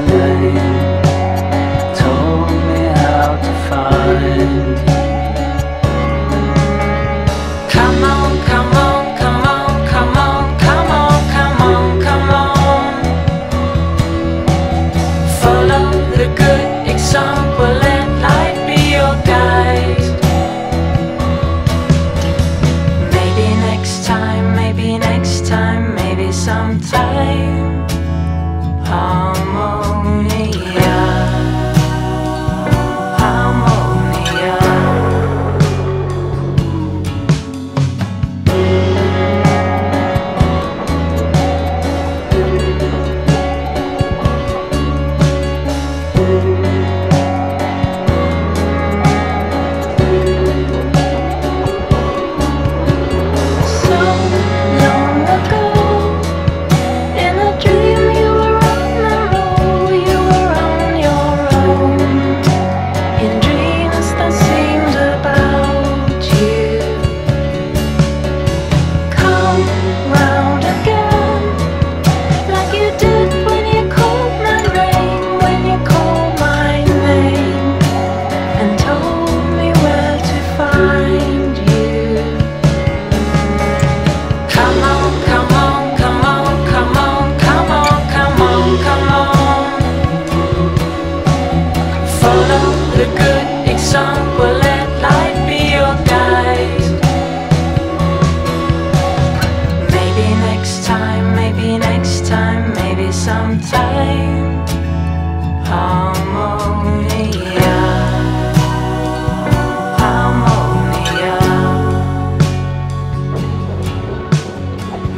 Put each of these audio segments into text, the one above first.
Maybe next time, maybe next I'm on. will let light be your guide. Maybe next time, maybe next time, maybe sometime.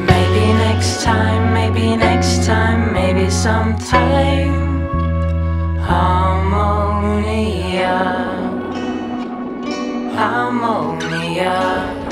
Maybe next time, maybe next time, maybe sometime. Harmonia.